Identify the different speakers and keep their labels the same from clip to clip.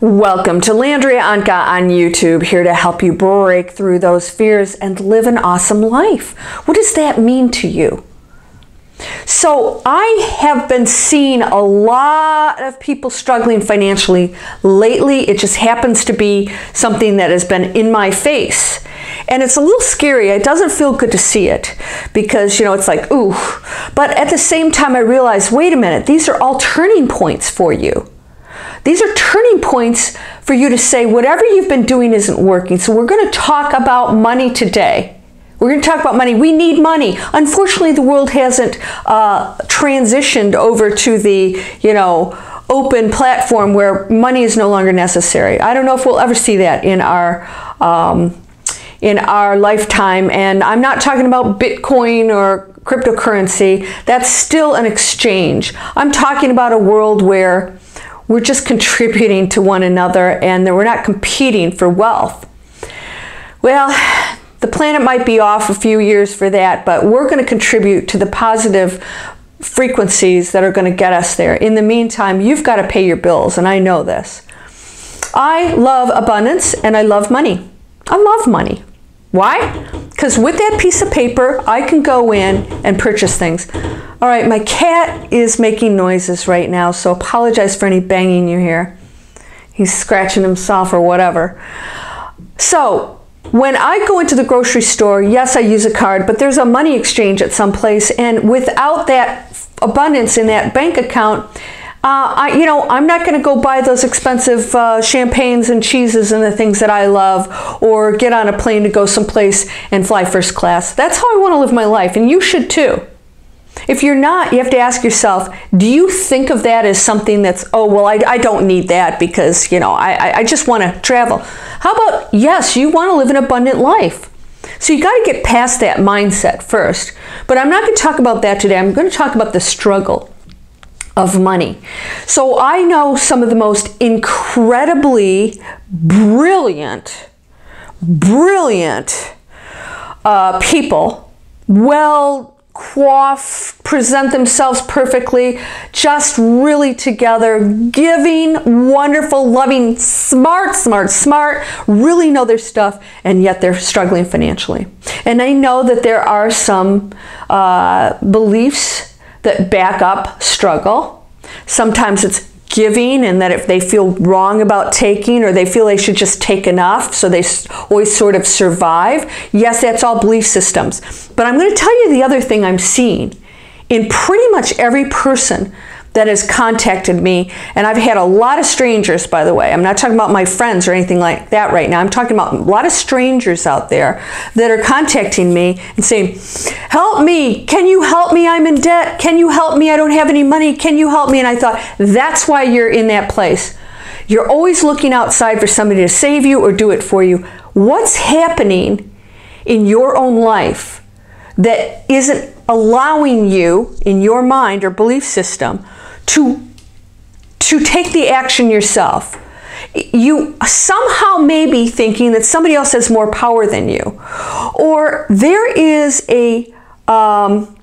Speaker 1: Welcome to Landria Onkka on YouTube, here to help you break through those fears and live an awesome life. What does that mean to you? So, I have been seeing a lot of people struggling financially lately. It just happens to be something that has been in my face. And it's a little scary. It doesn't feel good to see it because, you know, it's like, ooh. But at the same time, I realize wait a minute, these are all turning points for you. These are turning points for you to say whatever you've been doing isn't working. So we're going to talk about money today. We're going to talk about money. We need money. Unfortunately, the world hasn't uh, transitioned over to the, you know, open platform where money is no longer necessary. I don't know if we'll ever see that in our um, in our lifetime. And I'm not talking about Bitcoin or cryptocurrency. That's still an exchange. I'm talking about a world where we're just contributing to one another and we're not competing for wealth. Well, the planet might be off a few years for that, but we're going to contribute to the positive frequencies that are going to get us there. In the meantime, you've got to pay your bills, and I know this. I love abundance and I love money. I love money. Why? Because with that piece of paper, I can go in and purchase things. All right, my cat is making noises right now, so apologize for any banging you hear. He's scratching himself or whatever. So, when I go into the grocery store, yes, I use a card, but there's a money exchange at some place, and without that abundance in that bank account, uh, I, you know, I'm not going to go buy those expensive uh, champagnes and cheeses and the things that I love, or get on a plane to go someplace and fly first class. That's how I want to live my life, and you should too. If you're not, you have to ask yourself, do you think of that as something that's, oh, well, I, I don't need that because, you know, I, I just want to travel. How about, yes, you want to live an abundant life. So you got to get past that mindset first. But I'm not going to talk about that today. I'm going to talk about the struggle of money. So I know some of the most incredibly brilliant, brilliant uh, people, well coiff, present themselves perfectly, just really together, giving, wonderful, loving, smart, smart, smart, really know their stuff, and yet they're struggling financially. And I know that there are some uh, beliefs that back up struggle. Sometimes it's giving and that if they feel wrong about taking or they feel they should just take enough so they always sort of survive. Yes, that's all belief systems. But I'm going to tell you the other thing I'm seeing in pretty much every person that has contacted me, and I've had a lot of strangers, by the way. I'm not talking about my friends or anything like that right now. I'm talking about a lot of strangers out there that are contacting me and saying, Help me! Can you help me? I'm in debt. Can you help me? I don't have any money. Can you help me? And I thought, that's why you're in that place. You're always looking outside for somebody to save you or do it for you. What's happening in your own life that isn't allowing you in your mind or belief system to, to take the action yourself. You somehow may be thinking that somebody else has more power than you. Or there is a, um,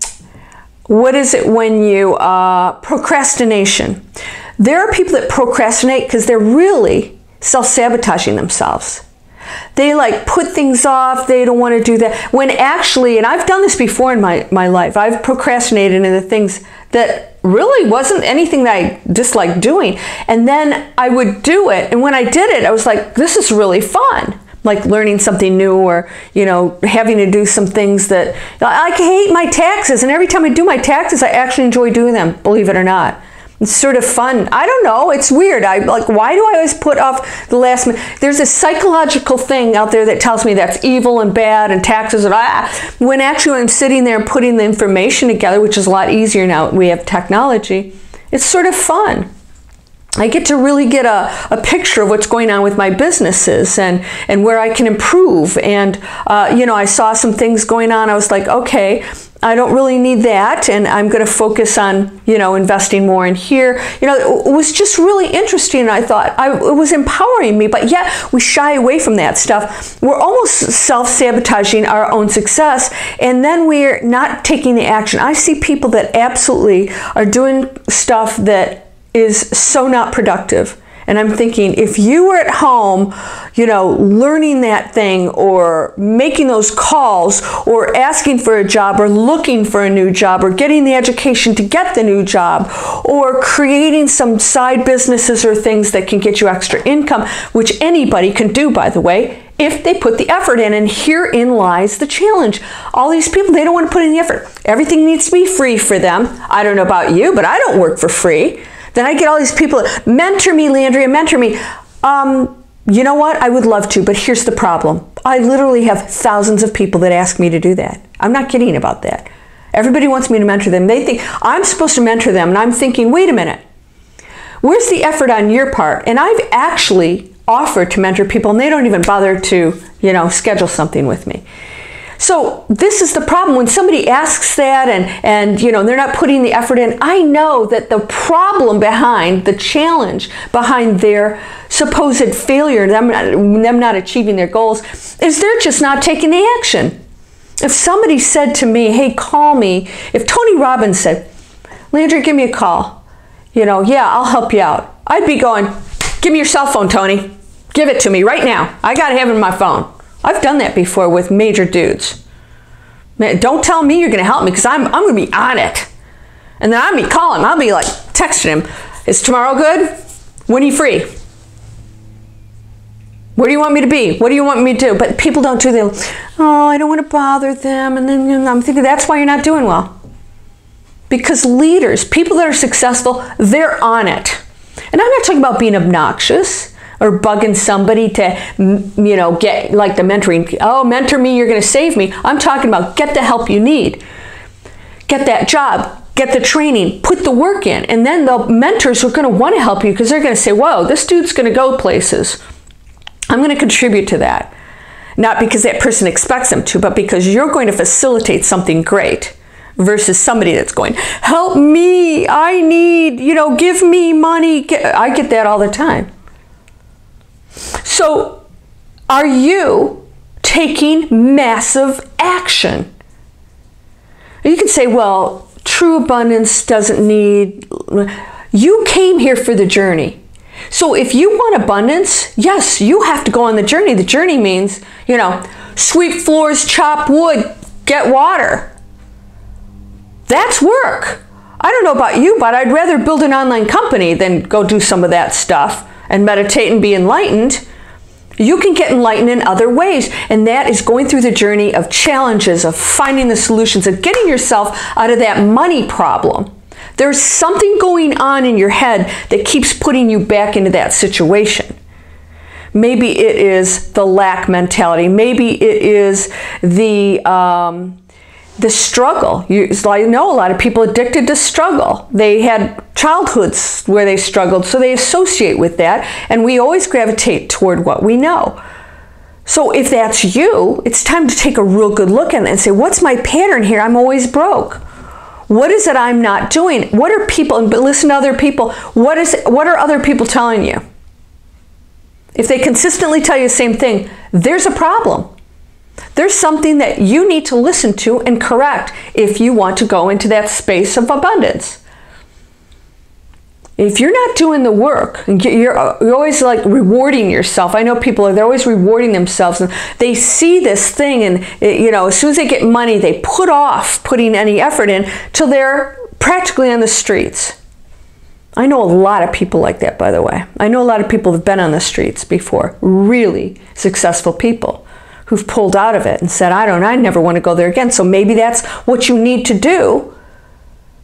Speaker 1: what is it when you, uh, procrastination. There are people that procrastinate because they're really self sabotaging themselves. They like put things off, they don't want to do that. When actually, and I've done this before in my, my life, I've procrastinated in the things that really wasn't anything that I disliked doing. And then I would do it. And when I did it, I was like, this is really fun. Like learning something new or, you know, having to do some things that I hate my taxes. And every time I do my taxes, I actually enjoy doing them, believe it or not. It's sort of fun. I don't know. It's weird. I like. Why do I always put off the last minute? There's a psychological thing out there that tells me that's evil and bad and taxes and ah. When actually I'm sitting there putting the information together, which is a lot easier now. We have technology. It's sort of fun. I get to really get a, a picture of what's going on with my businesses and, and where I can improve. And, uh, you know, I saw some things going on. I was like, okay, I don't really need that. And I'm going to focus on, you know, investing more in here. You know, it was just really interesting. I thought I, it was empowering me, but yet we shy away from that stuff. We're almost self sabotaging our own success. And then we're not taking the action. I see people that absolutely are doing stuff that is so not productive And I'm thinking, if you were at home, you know, learning that thing or making those calls or asking for a job or looking for a new job or getting the education to get the new job or creating some side businesses or things that can get you extra income, which anybody can do, by the way, if they put the effort in. And herein lies the challenge. All these people, they don't want to put in the effort. Everything needs to be free for them. I don't know about you, but I don't work for free. Then I get all these people, mentor me, Landria, mentor me. Um, you know what? I would love to, but here's the problem. I literally have thousands of people that ask me to do that. I'm not kidding about that. Everybody wants me to mentor them. They think I'm supposed to mentor them, and I'm thinking, wait a minute. Where's the effort on your part? And I've actually offered to mentor people, and they don't even bother to, you know, schedule something with me. So this is the problem when somebody asks that and and you know they're not putting the effort in. I know that the problem behind the challenge behind their supposed failure, them not, them not achieving their goals, is they're just not taking the action. If somebody said to me, "Hey, call me," if Tony Robbins said, "Landry, give me a call," you know, yeah, I'll help you out. I'd be going, "Give me your cell phone, Tony. Give it to me right now. I got to have it in my phone." I've done that before with major dudes. Man, don't tell me you're going to help me because I'm, I'm going to be on it. And then I'll be calling. I'll be like texting him. Is tomorrow good? When are you free? Where do you want me to be? What do you want me to do? But people don't do that. Oh, I don't want to bother them. And then I'm thinking that's why you're not doing well. Because leaders, people that are successful, they're on it. And I'm not talking about being obnoxious or bugging somebody to, you know, get like the mentoring. Oh, mentor me, you're going to save me. I'm talking about get the help you need, get that job, get the training, put the work in. And then the mentors are going to want to help you because they're going to say, whoa, this dude's going to go places. I'm going to contribute to that. Not because that person expects them to, but because you're going to facilitate something great versus somebody that's going, help me, I need, you know, give me money. I get that all the time. So, are you taking massive action? You can say, well, true abundance doesn't need. You came here for the journey. So if you want abundance, yes, you have to go on the journey. The journey means, you know, sweep floors, chop wood, get water. That's work. I don't know about you, but I'd rather build an online company than go do some of that stuff and meditate and be enlightened. You can get enlightened in other ways, and that is going through the journey of challenges, of finding the solutions, of getting yourself out of that money problem. There's something going on in your head that keeps putting you back into that situation. Maybe it is the lack mentality. Maybe it is the um, the struggle. You, I know a lot of people addicted to struggle. They had childhoods where they struggled, so they associate with that, and we always gravitate toward what we know. So if that's you, it's time to take a real good look at it and say, what's my pattern here? I'm always broke. What is it I'm not doing? What are people, and listen to other people, what, is, what are other people telling you? If they consistently tell you the same thing, there's a problem. There's something that you need to listen to and correct if you want to go into that space of abundance. If you're not doing the work, you're, uh, you're always like rewarding yourself. I know people are they're always rewarding themselves, and they see this thing, and eh, you know, as soon as they get money, they put off putting any effort in till they're practically on the streets. I know a lot of people like that, by the way. I know a lot of people have been on the streets before, really successful people who've pulled out of it and said, I don't I never want to go there again. So maybe that's what you need to do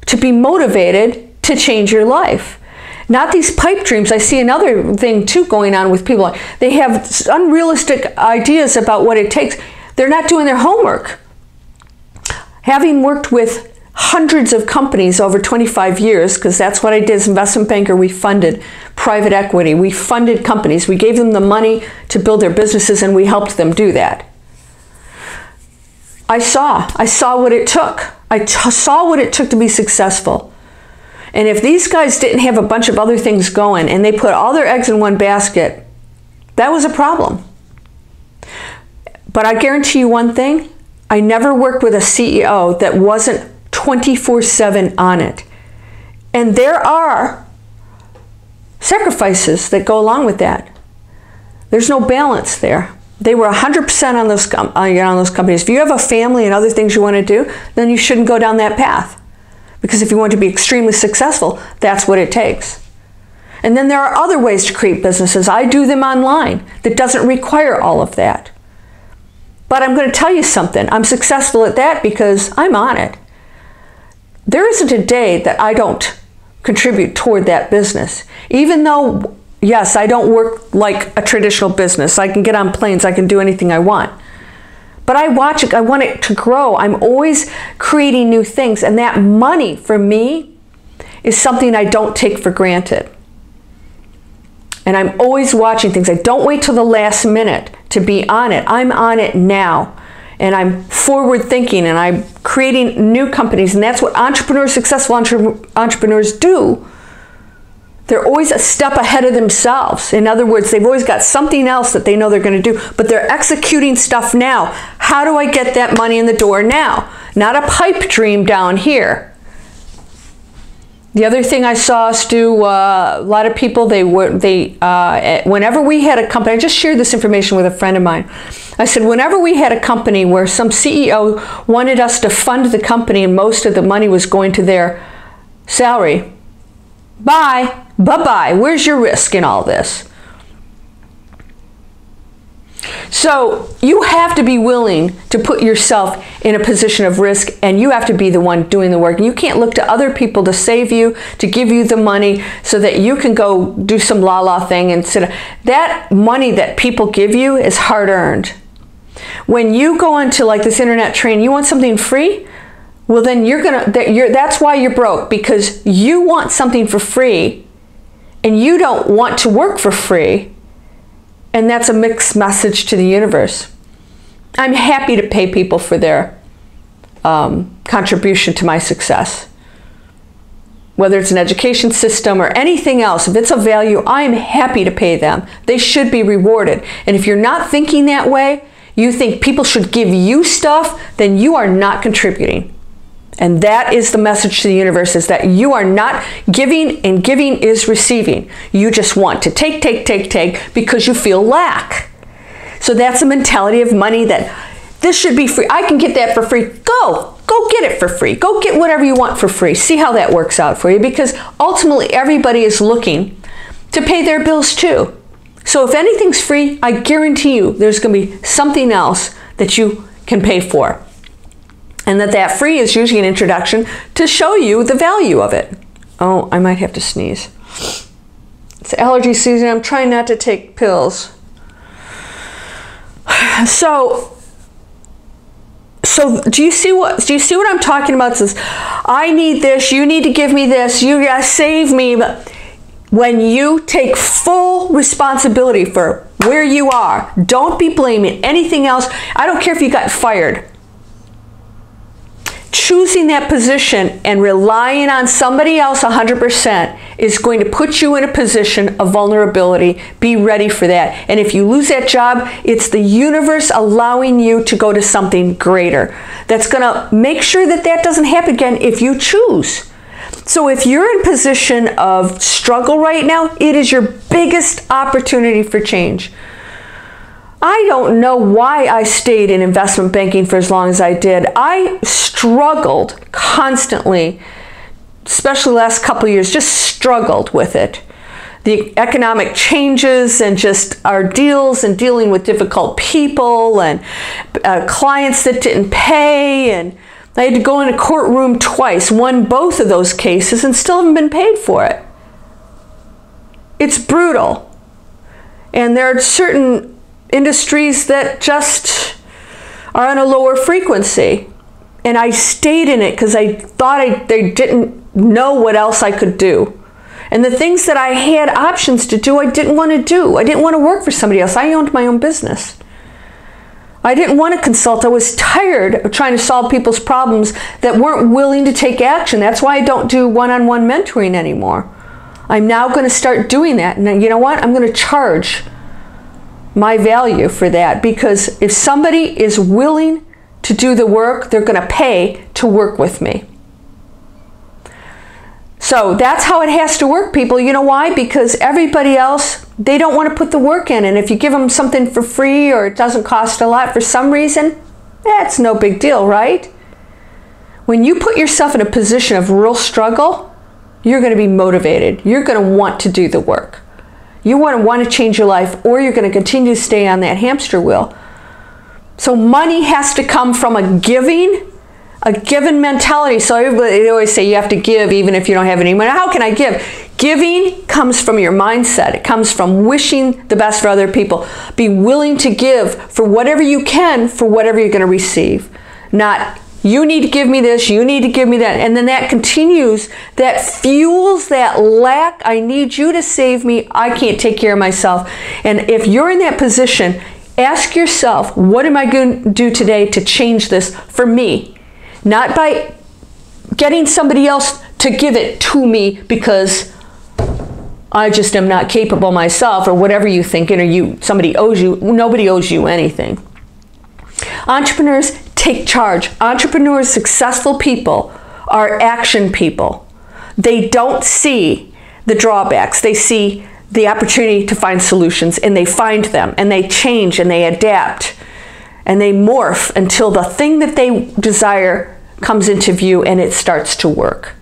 Speaker 1: to be motivated to change your life. Not these pipe dreams. I see another thing too going on with people. They have unrealistic ideas about what it takes. They're not doing their homework. Having worked with hundreds of companies over 25 years, because that's what I did as investment banker. We funded private equity. We funded companies. We gave them the money to build their businesses and we helped them do that. I saw. I saw what it took. I saw what it took to be successful. And if these guys didn't have a bunch of other things going and they put all their eggs in one basket, that was a problem. But I guarantee you one thing I never worked with a CEO that wasn't 24 7 on it. And there are sacrifices that go along with that. There's no balance there. They were 100% on those, uh, on those companies. If you have a family and other things you want to do, then you shouldn't go down that path. Because if you want to be extremely successful, that's what it takes. And then there are other ways to create businesses. I do them online that doesn't require all of that. But I'm going to tell you something. I'm successful at that because I'm on it. There isn't a day that I don't contribute toward that business. Even though, yes, I don't work like a traditional business. I can get on planes, I can do anything I want. But I watch it, I want it to grow. I'm always creating new things. And that money for me is something I don't take for granted. And I'm always watching things. I don't wait till the last minute to be on it. I'm on it now. And I'm forward thinking and I'm creating new companies. And that's what entrepreneurs, successful entre entrepreneurs do. They're always a step ahead of themselves. In other words, they've always got something else that they know they're going to do, but they're executing stuff now. How do I get that money in the door now? Not a pipe dream down here. The other thing I saw us do, uh, a lot of people, they were, they, uh, whenever we had a company, I just shared this information with a friend of mine. I said, whenever we had a company where some CEO wanted us to fund the company and most of the money was going to their salary, bye, bye bye. Where's your risk in all this? So you have to be willing to put yourself in a position of risk and you have to be the one doing the work. You can't look to other people to save you, to give you the money so that you can go do some la la thing and sit. That money that people give you is hard earned. When you go into like this internet train, you want something free? Well, then you're gonna, that's why you're broke because you want something for free and you don't want to work for free and that's a mixed message to the universe. I'm happy to pay people for their um, contribution to my success. Whether it's an education system or anything else, if it's a value, I am happy to pay them. They should be rewarded. And if you're not thinking that way, you think people should give you stuff, then you are not contributing. And that is the message to the universe is that you are not giving and giving is receiving. You just want to take, take, take, take because you feel lack. So that's a mentality of money that this should be free. I can get that for free. Go, go get it for free. Go get whatever you want for free. See how that works out for you because ultimately everybody is looking to pay their bills too. So if anything's free, I guarantee you there's going to be something else that you can pay for and that that free is usually an introduction to show you the value of it. Oh, I might have to sneeze. It's allergy season. I'm trying not to take pills. So, so do you see what do you see what I'm talking about? It says, I need this. You need to give me this. You gotta save me. But when you take full responsibility for where you are, don't be blaming anything else. I don't care if you got fired choosing that position and relying on somebody else 100% is going to put you in a position of vulnerability. Be ready for that. And if you lose that job, it's the universe allowing you to go to something greater. That's going to make sure that that doesn't happen again if you choose. So if you're in position of struggle right now, it is your biggest opportunity for change. I don't know why I stayed in investment banking for as long as I did. I struggled constantly, especially the last couple years, just struggled with it. The economic changes and just our deals and dealing with difficult people and uh, clients that didn't pay and I had to go in a courtroom twice, won both of those cases and still haven't been paid for it. It's brutal. And there are certain industries that just are on a lower frequency. And I stayed in it because I thought I, they didn't know what else I could do. And the things that I had options to do, I didn't want to do. I didn't want to work for somebody else. I owned my own business. I didn't want to consult. I was tired of trying to solve people's problems that weren't willing to take action. That's why I don't do one on one mentoring anymore. I'm now going to start doing that. And you know what? I'm going to charge my value for that because if somebody is willing to do the work, they're going to pay to work with me. So that's how it has to work, people. You know why? Because everybody else, they don't want to put the work in. And if you give them something for free or it doesn't cost a lot for some reason, that's no big deal, right? When you put yourself in a position of real struggle, you're going to be motivated. You're going to want to do the work. You want to want to change your life or you're going to continue to stay on that hamster wheel. So money has to come from a giving a given mentality. So everybody, always say you have to give even if you don't have any money. How can I give? Giving comes from your mindset. It comes from wishing the best for other people. Be willing to give for whatever you can for whatever you're going to receive. Not you need to give me this, you need to give me that. And then that continues, that fuels that lack. I need you to save me. I can't take care of myself. And if you're in that position, ask yourself, what am I going to do today to change this for me? not by getting somebody else to give it to me because I just am not capable myself or whatever you thinking or you somebody owes you nobody owes you anything. Entrepreneurs take charge. Entrepreneurs, successful people are action people. They don't see the drawbacks. They see the opportunity to find solutions and they find them and they change and they adapt and they morph until the thing that they desire comes into view and it starts to work.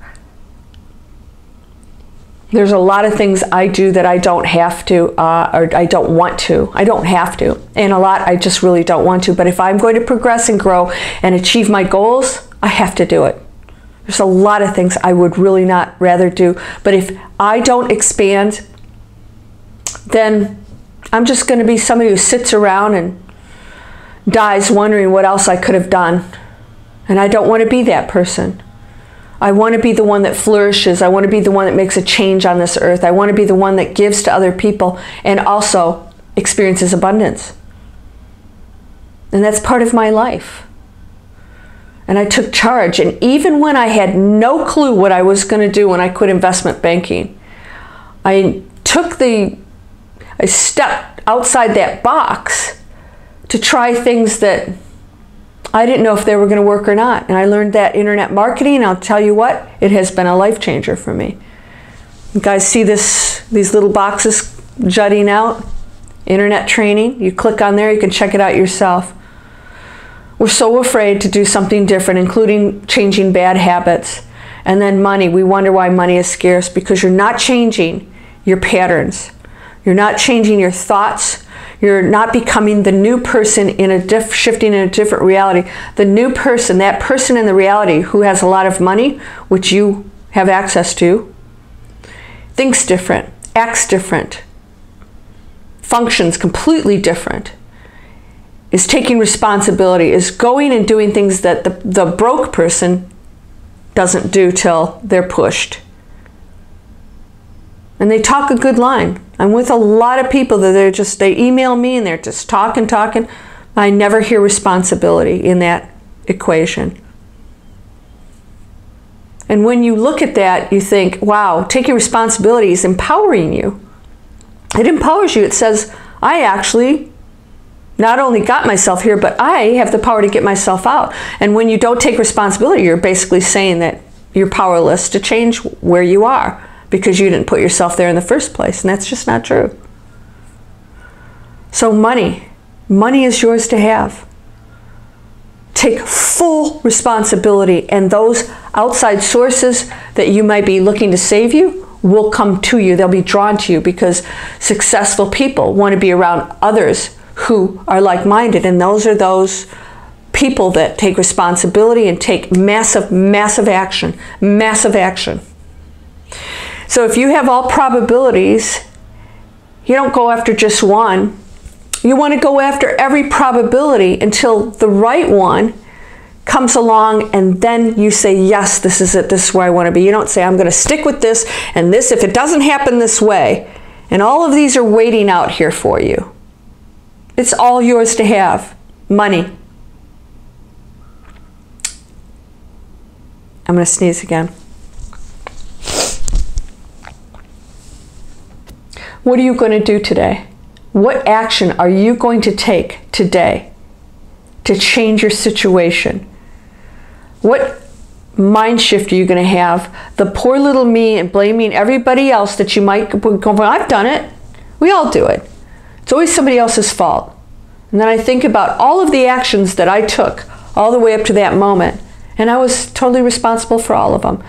Speaker 1: There's a lot of things I do that I don't have to, uh, or I don't want to. I don't have to. And a lot I just really don't want to. But if I'm going to progress and grow and achieve my goals, I have to do it. There's a lot of things I would really not rather do. But if I don't expand, then I'm just going to be somebody who sits around and dies wondering what else I could have done. And I don't want to be that person. I want to be the one that flourishes. I want to be the one that makes a change on this earth. I want to be the one that gives to other people and also experiences abundance. And that's part of my life. And I took charge. And even when I had no clue what I was going to do when I quit investment banking, I took the, I stepped outside that box to try things that I didn't know if they were going to work or not. And I learned that internet marketing. I'll tell you what, it has been a life changer for me. You guys see this, these little boxes jutting out? Internet training. You click on there, you can check it out yourself. We're so afraid to do something different, including changing bad habits. And then money. We wonder why money is scarce because you're not changing your patterns. You're not changing your thoughts, you're not becoming the new person in a diff- shifting in a different reality. The new person, that person in the reality who has a lot of money, which you have access to, thinks different, acts different, functions completely different, is taking responsibility, is going and doing things that the, the broke person doesn't do till they're pushed. And they talk a good line. I'm with a lot of people that they're just, they email me and they're just talking, talking. I never hear responsibility in that equation. And when you look at that, you think, wow, taking responsibility is empowering you. It empowers you. It says, I actually not only got myself here, but I have the power to get myself out. And when you don't take responsibility, you're basically saying that you're powerless to change where you are because you didn't put yourself there in the first place. And that's just not true. So, money, money is yours to have. Take full responsibility, and those outside sources that you might be looking to save you will come to you. They'll be drawn to you because successful people want to be around others who are like minded, and those are those people that take responsibility and take massive, massive action. Massive action. So if you have all probabilities, you don't go after just one. You want to go after every probability until the right one comes along and then you say, yes, this is it, this is where I want to be. You don't say, I'm going to stick with this and this if it doesn't happen this way. And all of these are waiting out here for you. It's all yours to have. Money. I'm going to sneeze again. What are you going to do today? What action are you going to take today to change your situation? What mind shift are you going to have? The poor little me and blaming everybody else that you might go, I've done it. We all do it. It's always somebody else's fault. And then I think about all of the actions that I took all the way up to that moment, and I was totally responsible for all of them.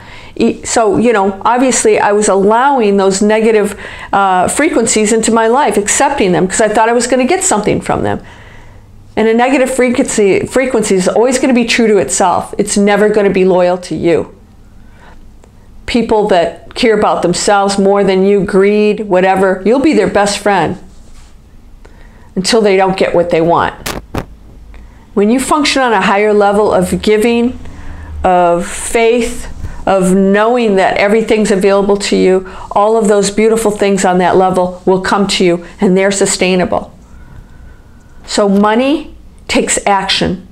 Speaker 1: So, you know, obviously I was allowing those negative uh, frequencies into my life, accepting them because I thought I was going to get something from them. And a negative frequency, frequency is always going to be true to itself. It's never going to be loyal to you. People that care about themselves more than you, greed, whatever, you'll be their best friend until they don't get what they want. When you function on a higher level of giving, of faith, of knowing that everything's available to you, all of those beautiful things on that level will come to you and they're sustainable. So money takes action.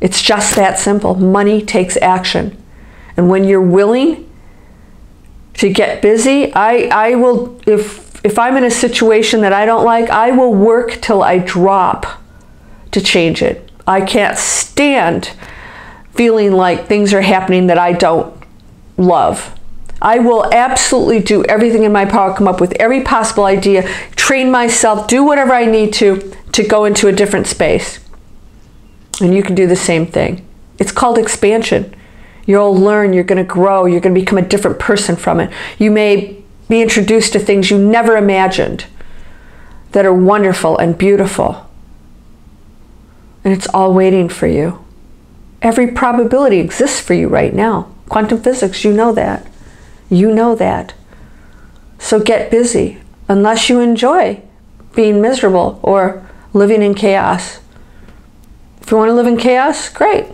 Speaker 1: It's just that simple. Money takes action. And when you're willing to get busy, I, I will, if, if I'm in a situation that I don't like, I will work till I drop to change it. I can't stand feeling like things are happening that I don't love. I will absolutely do everything in my power, come up with every possible idea, train myself, do whatever I need to to go into a different space. And you can do the same thing. It's called expansion. You'll learn, you're going to grow, you're going to become a different person from it. You may be introduced to things you never imagined that are wonderful and beautiful. And it's all waiting for you. Every probability exists for you right now. Quantum physics, you know that. You know that. So get busy unless you enjoy being miserable or living in chaos. If you want to live in chaos, great.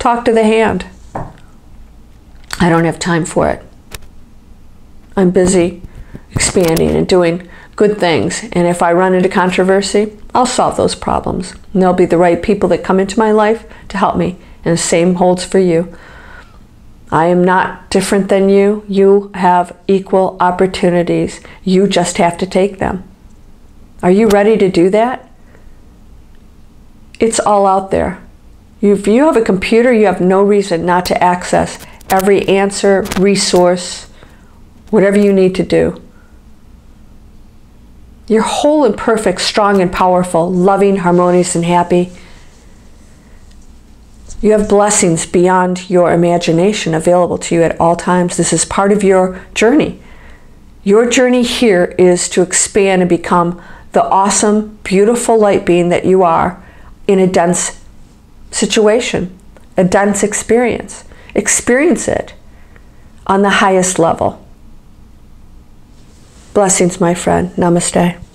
Speaker 1: Talk to the hand. I don't have time for it. I'm busy expanding and doing good things. And if I run into controversy, I'll solve those problems. And there'll be the right people that come into my life to help me. And the same holds for you. I am not different than you. You have equal opportunities. You just have to take them. Are you ready to do that? It's all out there. If you have a computer, you have no reason not to access every answer, resource, whatever you need to do. You're whole and perfect, strong and powerful, loving, harmonious, and happy. You have blessings beyond your imagination available to you at all times. This is part of your journey. Your journey here is to expand and become the awesome, beautiful light being that you are in a dense situation, a dense experience. Experience it on the highest level. Blessings, my friend. Namaste.